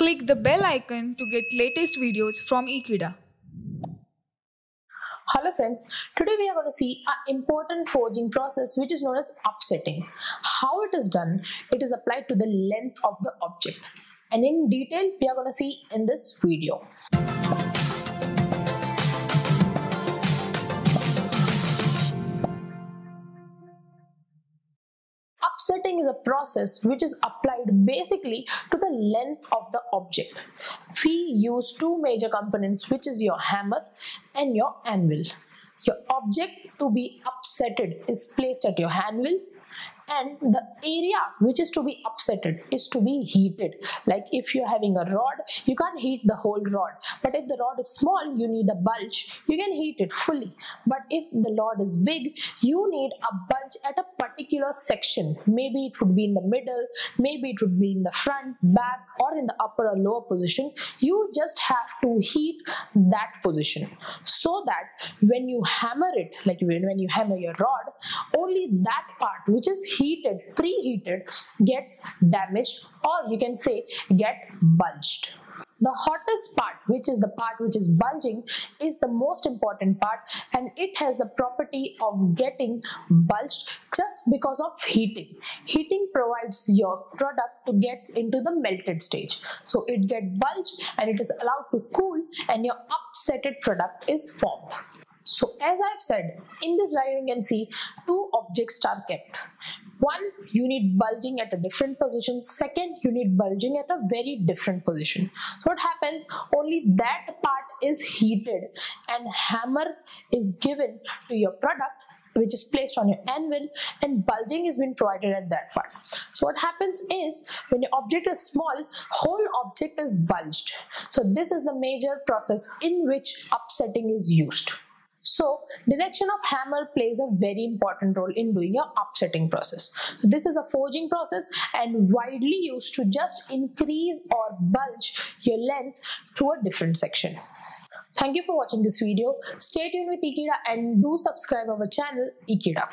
Click the bell icon to get latest videos from Ekeeda. Hello friends, today we are going to see an important forging process which is known as upsetting. How it is done, it is applied to the length of the object and in detail we are going to see in this video. Upsetting is a process which is applied basically to the length of the object. We use two major components which is your hammer and your anvil. Your object to be upsetted is placed at your anvil and the area which is to be upsetted is to be heated. Like if you're having a rod you can't heat the whole rod. But if the rod is small you need a bulge. You can heat it fully. But if the rod is big you need a bulge at a particular section. Maybe it would be in the middle maybe it would be in the front back or in the upper or lower position. You just have to heat that position so that when you hammer it like when, when you hammer your rod only that part which is heated, preheated gets damaged or you can say get bulged. The hottest part, which is the part which is bulging, is the most important part and it has the property of getting bulged just because of heating. Heating provides your product to get into the melted stage. So it gets bulged and it is allowed to cool and your upsetted product is formed. So as I've said, in this diagram you can see two objects are kept. One, you need bulging at a different position. Second, you need bulging at a very different position. So what happens? Only that part is heated and hammer is given to your product which is placed on your anvil and bulging is being provided at that part. So what happens is when your object is small, whole object is bulged. So this is the major process in which upsetting is used. So direction of hammer plays a very important role in doing your upsetting process. So this is a forging process and widely used to just increase or bulge your length to a different section. Thank you for watching this video. Stay tuned with Ekeeda and do subscribe our channel Ekeeda.